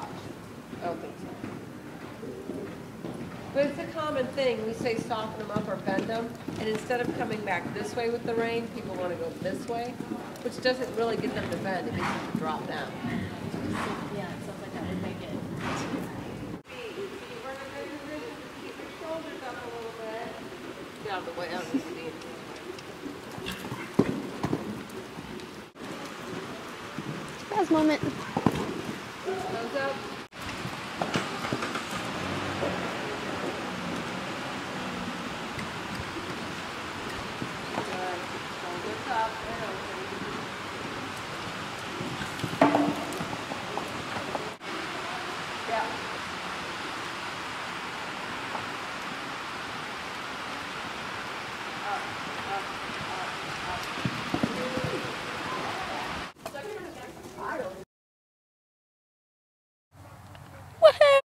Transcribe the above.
to watch. I don't think so. But it's a common thing, we say soften them up or bend them, and instead of coming back this way with the rein, people wanna go this way, which doesn't really get them to bend, it gets them to drop down. Yeah, it sounds like that would make it. Keep your shoulders up a little bit. Get out of the way, out of the seat. Surprise moment. Nose up. Yeah.